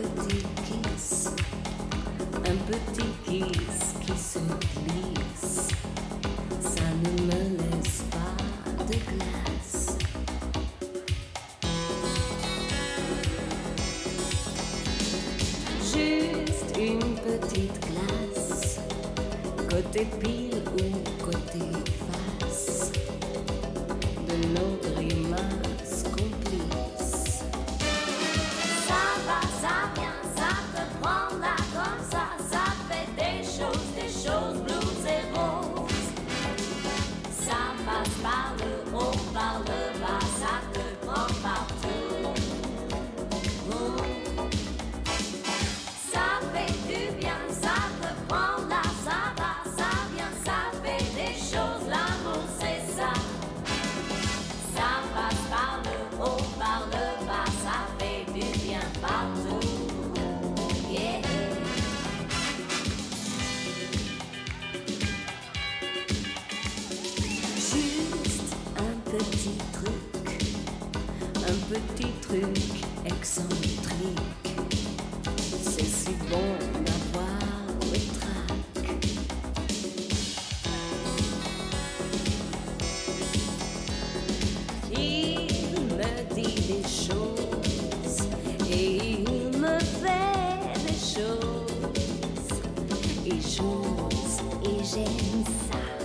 petit kiss, un petit kiss qui se glisse. Ça ne me laisse pas de glace. Juste une petite glace, côté pile ou côté face de nos rimes. Petit truc, un petit truc excentrique. C'est si bon d'avoir le trac. Il me dit des choses et il me fait des choses et choses et j'aime ça.